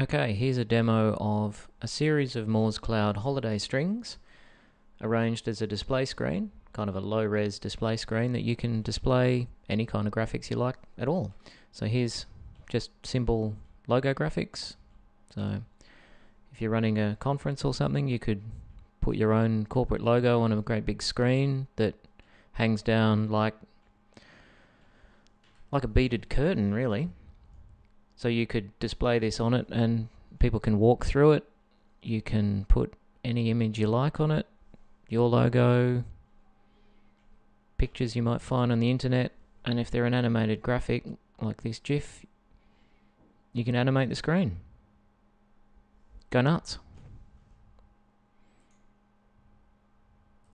Okay, here's a demo of a series of MooresCloud holiday strings arranged as a display screen, kind of a low res display screen that you can display any kind of graphics you like at all. So here's just simple logo graphics. So if you're running a conference or something, you could put your own corporate logo on a great big screen that hangs down like like a beaded curtain really so you could display this on it and people can walk through it. You can put any image you like on it, your logo, pictures you might find on the internet, and if they're an animated graphic like this GIF, you can animate the screen. Go nuts.